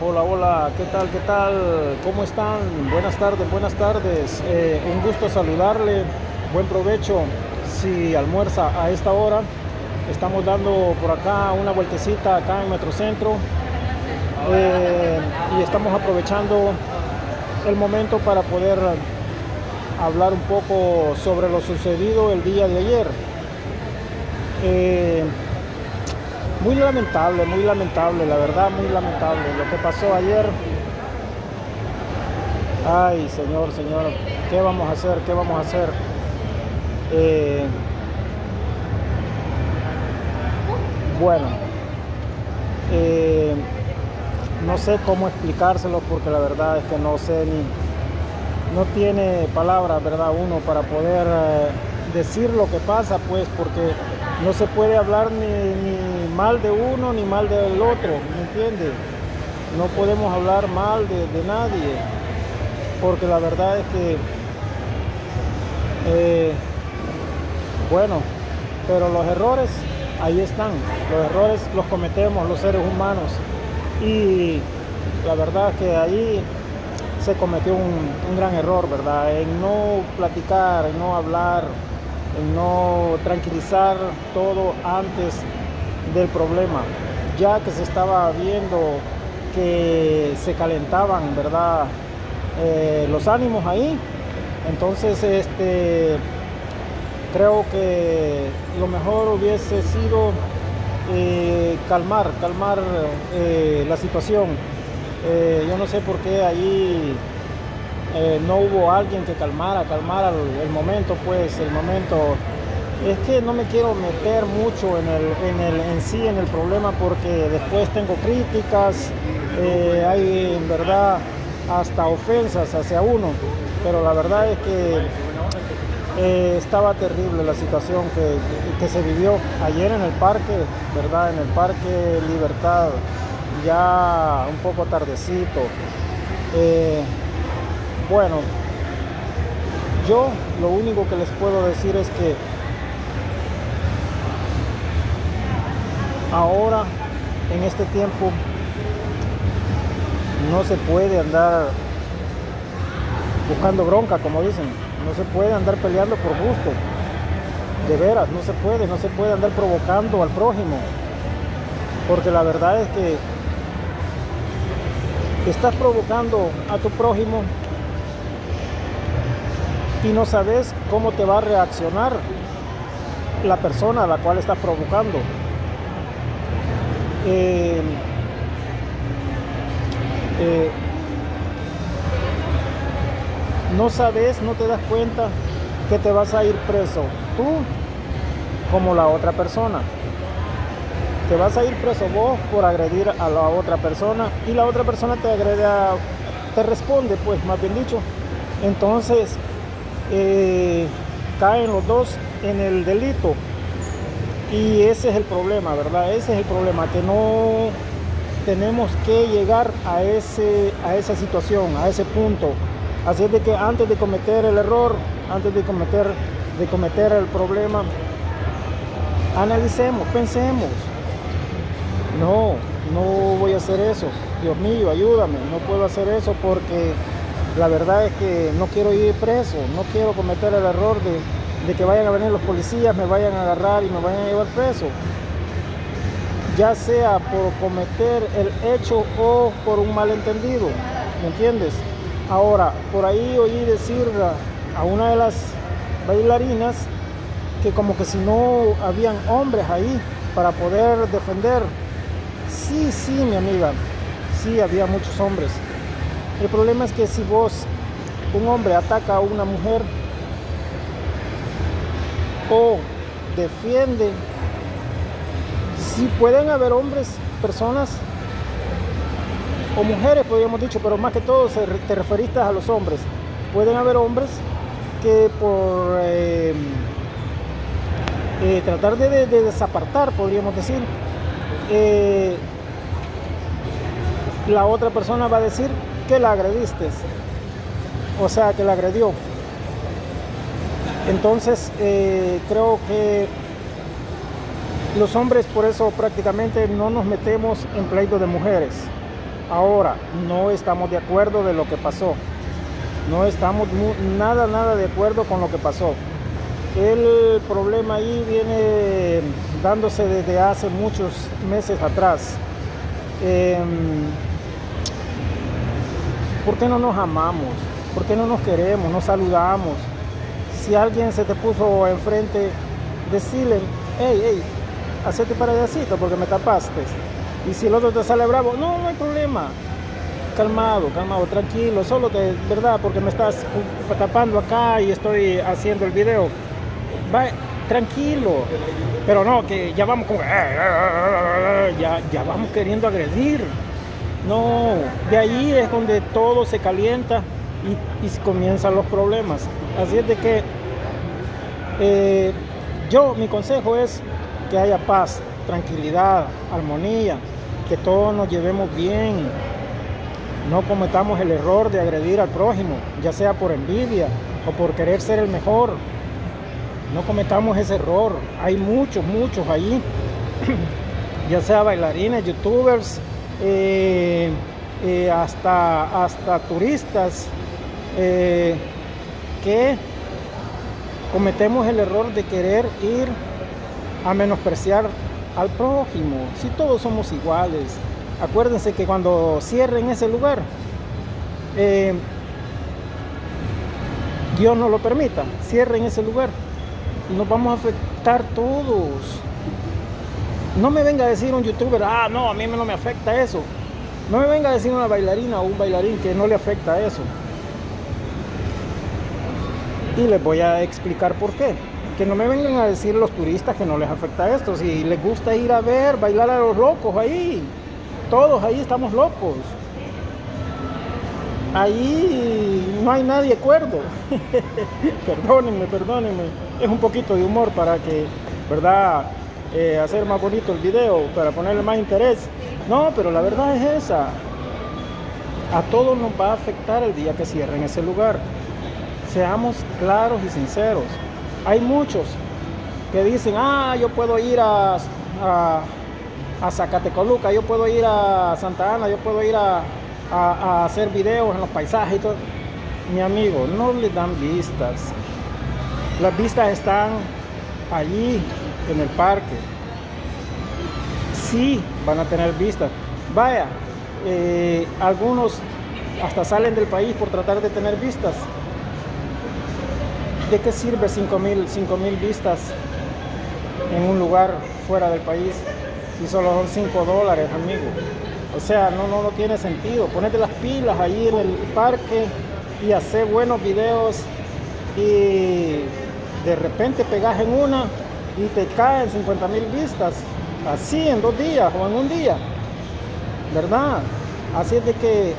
Hola, hola, ¿qué tal? ¿Qué tal? ¿Cómo están? Buenas tardes, buenas tardes. Eh, un gusto saludarle. Buen provecho si almuerza a esta hora. Estamos dando por acá una vueltecita acá en Metrocentro eh, y estamos aprovechando el momento para poder hablar un poco sobre lo sucedido el día de ayer. Eh, muy lamentable, muy lamentable, la verdad, muy lamentable lo que pasó ayer. Ay, señor, señor, ¿qué vamos a hacer? ¿Qué vamos a hacer? Eh, bueno, eh, no sé cómo explicárselo porque la verdad es que no sé ni, no tiene palabras, ¿verdad? Uno para poder eh, decir lo que pasa, pues, porque no se puede hablar ni, mal de uno ni mal del otro, ¿me entiende? No podemos hablar mal de, nadie, porque la verdad es que, eh, bueno, pero los errores ahí están, los errores los cometemos los seres humanos y la verdad es que ahí se cometió un, un gran error, ¿verdad? En no platicar, en no hablar no tranquilizar todo antes del problema, ya que se estaba viendo que se calentaban, ¿verdad? Eh, los ánimos ahí. Entonces, este, creo que lo mejor hubiese sido eh, calmar, calmar eh, la situación. yo no sé por qué eh, no hubo alguien que calmara, calmara el, momento, pues el momento. Es que no me quiero meter mucho en, el, en, sí, en el problema, porque después tengo críticas, eh, hay en verdad hasta ofensas hacia uno, pero la verdad es que eh, estaba terrible la situación que, se vivió ayer en el parque, ¿verdad? En el Parque Libertad, ya un poco tardecito. Bueno, yo lo único que les puedo decir es que ahora, en este tiempo, no se puede andar buscando bronca, como dicen. No se puede andar peleando por gusto. De veras, no se puede, no se puede andar provocando al prójimo. Porque la verdad es que estás provocando a tu prójimo y no sabes cómo te va a reaccionar la persona a la cual estás provocando. Eh, eh, no sabes, no te das cuenta que te vas a ir preso tú como la otra persona. Te vas a ir preso vos por agredir a la otra persona y la otra persona te agrede te responde, pues más bien dicho. Entonces, eh, caen los dos en el delito. Y ese es el problema, ¿verdad? Ese es el problema, que no tenemos que llegar a, ese, a esa situación, a ese punto. Así es de que antes de cometer el error, antes de cometer, de cometer el problema, analicemos, pensemos. No, no voy a hacer eso. Dios mío, ayúdame. No puedo hacer eso porque la verdad es que no quiero ir preso, no quiero cometer el error de, que vayan a venir los policías, me vayan a agarrar y me vayan a llevar preso. Ya sea por cometer el hecho o por un malentendido, ¿me entiendes? Ahora, por ahí oí decir a una de las bailarinas que como que si no habían hombres ahí para poder defender. Sí, sí, mi amiga, sí había muchos hombres el problema es que si vos, un hombre ataca a una mujer o defiende, si pueden haber hombres, personas o mujeres, podríamos dicho, pero más que todo te referiste a los hombres. Pueden haber hombres que por eh, eh, tratar de, desapartar, podríamos decir, eh, la otra persona va a decir que la agrediste, o sea, que la agredió. Entonces, eh, creo que los hombres por eso prácticamente no nos metemos en pleitos de mujeres. Ahora, no estamos de acuerdo de lo que pasó. No estamos nada, nada de acuerdo con lo que pasó. El problema ahí viene dándose desde hace muchos meses atrás. Em, ¿Por qué no nos amamos? ¿Por qué no nos queremos? Nos saludamos. Si alguien se te puso enfrente, decirle, hey, hey, hacete para porque me tapaste. Y si el otro te sale bravo, no, no hay problema. Calmado, calmado, tranquilo, solo de verdad, porque me estás tapando acá y estoy haciendo el video. Va, tranquilo. Pero no, que ya vamos con. Ya, ya vamos queriendo agredir. No, de ahí es donde todo se calienta y, comienzan los problemas. Así es de que eh, yo, mi consejo es que haya paz, tranquilidad, armonía, que todos nos llevemos bien, no cometamos el error de agredir al prójimo, ya sea por envidia o por querer ser el mejor. No cometamos ese error. Hay muchos, muchos ahí, ya sea bailarines, youtubers, eh, eh, hasta, hasta turistas, que cometemos el error de querer ir a menospreciar al prójimo. Si todos somos iguales, acuérdense que cuando cierren ese lugar, eh, Dios no lo permita, cierren ese lugar nos vamos a afectar todos. No me venga a decir un youtuber, ah, no, a mí no me afecta eso. No me venga a decir una bailarina o un bailarín que no le afecta eso. Y les voy a explicar por qué que no me vengan a decir los turistas que no les afecta esto. Si les gusta ir a ver, bailar a los locos ahí, todos ahí estamos locos. Ahí no hay nadie cuerdo. perdónenme, perdónenme. Es un poquito de humor para que, ¿verdad? Eh, hacer más bonito el video, para ponerle más interés. No, pero la verdad es esa. A todos nos va a afectar el día que cierren ese lugar. Seamos claros y sinceros. Hay muchos que dicen, ah, yo puedo ir a, a, Zacatecoluca, yo puedo ir a Santa Ana, yo puedo ir a, a, hacer videos en los paisajes y todo. Mi amigo, no le dan vistas. Las vistas están allí en el parque. Sí, van a tener vistas. Vaya, eh, algunos hasta salen del país por tratar de tener vistas. ¿De qué sirve 5 mil vistas en un lugar fuera del país si solo son 5 dólares, amigo? O sea, no, no, no tiene sentido. Ponete las pilas ahí en el parque y hacer buenos videos y de repente pegas en una y te caen 50 mil vistas. Así en dos días o en un día. ¿Verdad? Así es de que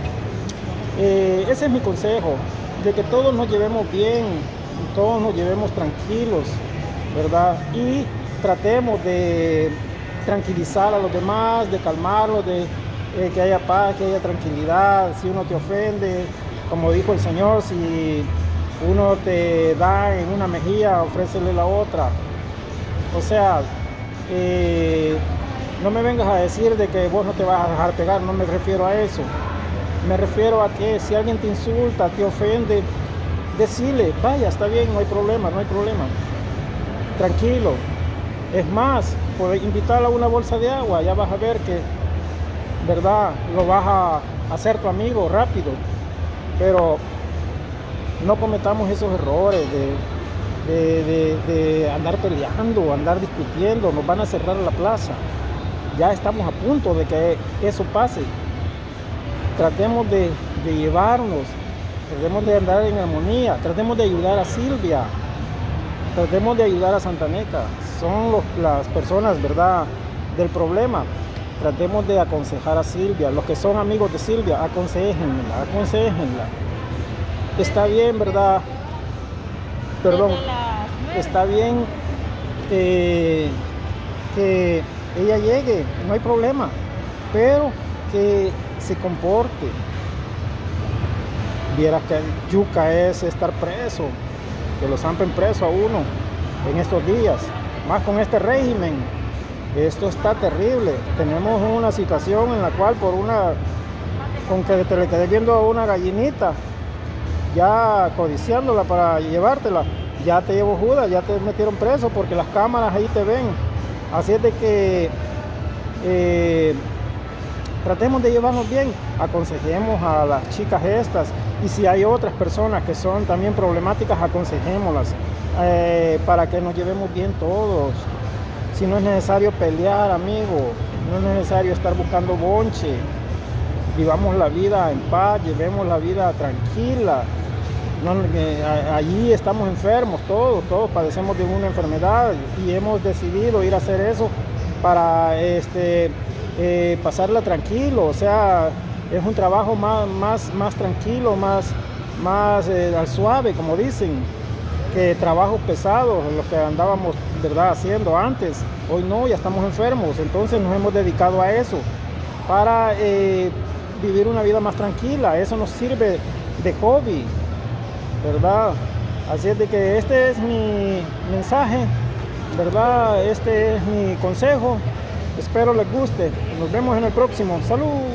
eh, ese es mi consejo, de que todos nos llevemos bien, todos nos llevemos tranquilos, ¿verdad? Y tratemos de tranquilizar a los demás, de calmarlos, de eh, que haya paz, que haya tranquilidad. Si uno te ofende, como dijo el Señor, si uno te da en una mejilla, ofrécele la otra. O sea, eh, no me vengas a decir de que vos no te vas a dejar pegar, no me refiero a eso. Me refiero a que si alguien te insulta, te ofende, decirle, vaya, está bien, no hay problema, no hay problema. Tranquilo. Es más, puedes invitarlo a una bolsa de agua, ya vas a ver que, ¿verdad? Lo vas a hacer tu amigo rápido. Pero no cometamos esos errores de, de, andar peleando, andar discutiendo, nos van a cerrar la plaza. Ya estamos a punto de que eso pase. Tratemos de, de llevarnos tratemos de andar en armonía, tratemos de ayudar a Silvia, tratemos de ayudar a Santaneca, son las personas, ¿verdad?, del problema. Tratemos de aconsejar a Silvia, los que son amigos de Silvia, aconsejenla, aconsejenla. Está bien, ¿verdad? Perdón, está bien eh, que ella llegue, no hay problema, pero que se comporte, Vieras que yuca es estar preso, que lo zampen preso a uno en estos días, más con este régimen. Esto está terrible. Tenemos una situación en la cual por una con que te le quedes viendo a una gallinita, ya codiciándola para llevártela, ya te llevo Judas, ya te metieron preso porque las cámaras ahí te ven. Así es de que eh, tratemos de llevarnos bien, aconsejemos a las chicas estas y si hay otras personas que son también problemáticas, aconsejémoslas eh, para que nos llevemos bien todos. Si no es necesario pelear, amigo, no es necesario estar buscando bonche. Vivamos la vida en paz, llevemos la vida tranquila. allí estamos enfermos todos, todos padecemos de una enfermedad y hemos decidido ir a hacer eso para este, eh, pasarla tranquilo, o sea, es un trabajo más, más, más tranquilo, más, más eh, suave, como dicen, que trabajos pesados, los que andábamos verdad haciendo antes. Hoy no, ya estamos enfermos, entonces nos hemos dedicado a eso para eh, vivir una vida más tranquila. Eso nos sirve de hobby, ¿verdad? Así es de que este es mi mensaje, ¿verdad? Este es mi consejo. Espero les guste. Nos vemos en el próximo. Salud.